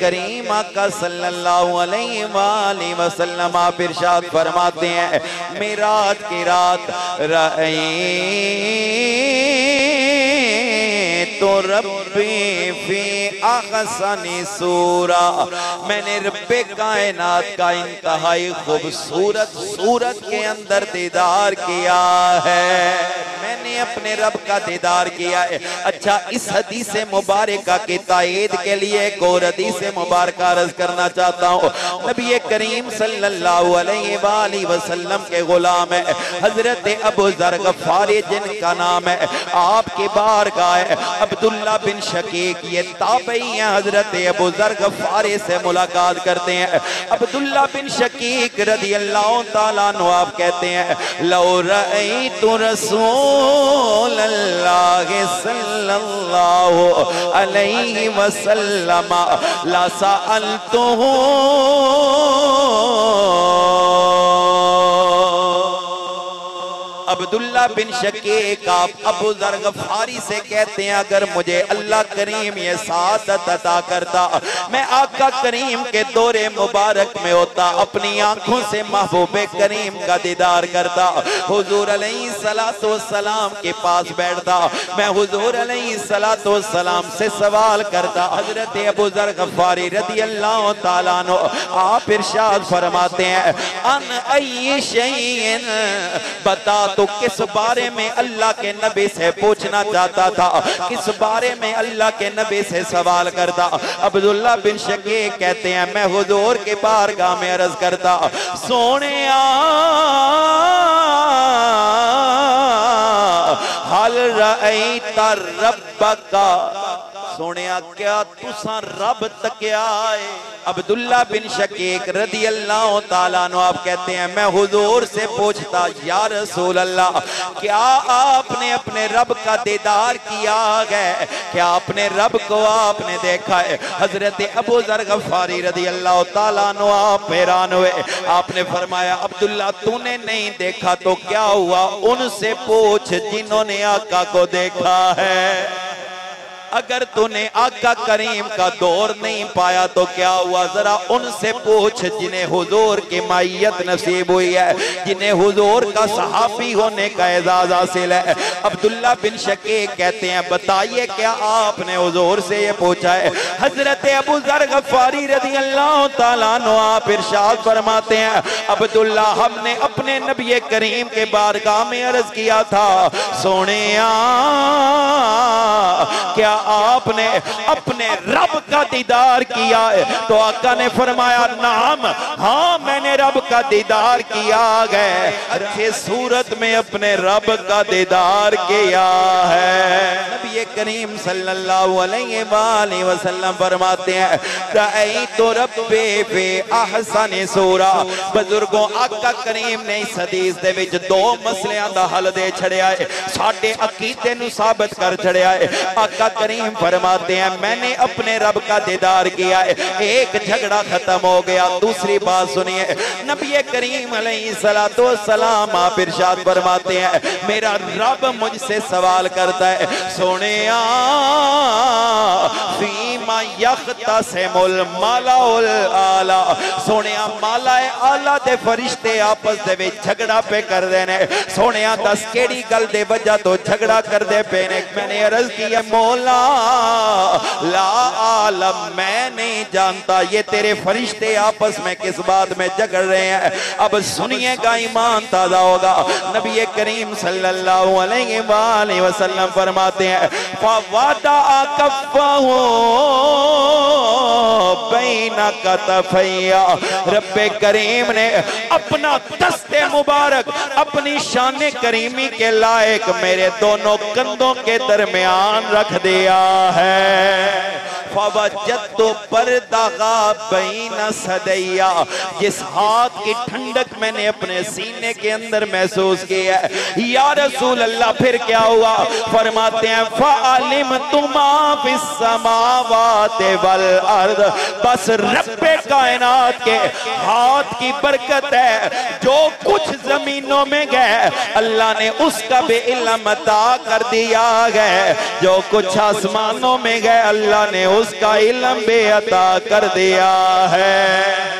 करीम का सल्लल्लाहु अलैहि वसल्लम आप इरशाद फरमाते हैं मेराज की रात रही। तो रब्बी फ़ी अहसनी सूरा। मैंने रब्बे कायनात का इंतहाई खूबसूरत सूरत के अंदर दीदार किया है। मैंने अपने रब का दीदार किया है। अच्छा इस हदीस मुबारक की तायद के लिए एक और हदीस मुबारक अर्ज़ करना चाहता हूँ। नबी करीम सल्लल्लाहु अलैहि वसल्लम के गुलाम है। हज़रत अबू जर गफारी जिनका नाम है, आपके बार का है। अब्दुल्ला बिन शकीक, ये ताबई हैं हज़रत अबू जर गफारी से मुलाकात करते हैं। अब्दुल्ला बिन शकीक रदी अल्लाह नु आप कहते हैं, लो रई तु रसूल अल्लाह सल्लल्लाहु अलैहि वसल्लम, ला सअलतुहु अब्दुल्ला बिन शकीक, आप अबू जर गफारी से कहते हैं, अगर मुझे अल्लाह करीम ये सादत अता करता, मैं आका करीम के दौरे मुबारक में होता, अपनी आँखों से महबूब करीम का दीदार करता, हुजूर सलाम के पास बैठता, मैं हुजूर सलाम से सवाल करता, हज़रत अबू जर गफारी रदी अल्लाह तआला आप इरशाद फरमाते हैं, अन शैइन बता तो किस बारे में अल्लाह के नबी से पूछना चाहता था? किस बारे में अल्लाह के नबी से सवाल करता? अब्दुल्ला बिन शके कहते हैं, मैं हुजूर के बारगाह में अर्ज़ करता। सोने हल रई रब्बका सोने क्या तुसा रब तकिया है अब्दुल्ला बिन शकीक रदी अल्लाह तआला नो आप कहते हैं, मैं हुजूर से पूछता, या रसूल अल्लाह क्या आपने अपने रब का दीदार किया है? क्या अपने रब को आपने देखा है? हज़रत अबू जर गफारी रदी अल्लाह तआला नो आप हैरान हुए। आपने फरमाया, अब्दुल्ला, तूने नहीं देखा तो क्या हुआ? उनसे पूछ, जिन्होंने आका को देखा है। अगर तूने आका करीम का दौर नहीं पाया तो क्या हुआ? जरा उनसे पूछ जिन्हें हुजूर की माइत नसीब हुई है, जिन्हें हुजूर का सहाफी होने का एजाज हासिल है। अब्दुल्ला बिन शके कहते हैं, बताइए क्या आपने हुजूर से ये पूछा है? हज़रत अबू जर गफारी रज़ी अल्लाह तआला आप इरशाद फरमाते हैं अब्दुल्ला हमने अपने नबी करीम के बारगाह में अर्ज़ किया था सोने क्या आपने अपने रब का दीदार किया है? तो आका ने फरमाया, नाम हाँ मैंने रब का दीदार किया गए अच्छे सूरत में अपने रब का दीदार किया है। करीम सल्लल्लाहु अलैहि वसल्लम फरमाते हैं तो रब्बे पे अहसन सूरा। बुज़ुर्गों, आका करीम ने इस हदीस दे विच दो मसलियाँ दा हल दे छड़िया है साडे अकीदे नु साबित कर छड़िया है आका करीम फरमाते हैं, मैंने अपने रब का दीदार किया है, एक झगड़ा खत्म हो गया, दूसरी बात सुनिए। नबी करीम सलातो सलाम आप इरशाद फरमाते हैं, मेरा रब मुझसे सवाल करता है, सोने फरिश्ते आपस झगड़ा पे कर दे तो ला आलम, मैं नहीं जानता। ये तेरे फरिश्ते आपस में किस बात में झगड़ रहे हैं? अब सुनिएगा ईमान ताज़ा होगा। नबी करीम सल्लल्लाहु अलैहि वसल्लम फरमाते हैं फवादा कफ़हु बैना कतफैया रब करीम ने अपना दस्ते मुबारक, अपनी शान करीमी के लायक मेरे दोनों कंधों के दरमियान रख दिया है। तो सदैया। जिस हाथ की ठंडक मैंने अपने सीने के अंदर महसूस किया है। या रसूल अल्लाह फिर क्या हुआ? फरमाते हैं फालिम तुमा समावात वल अर्द। बस रब्बे कायनात के हाथ की बरकत है, जो कुछ जमीनों में गए अल्लाह ने उसका भी इल्म अता कर दिया है। जो कुछ आसमानों में गए अल्लाह ने उस उसका इलम बेअता कर दिया है।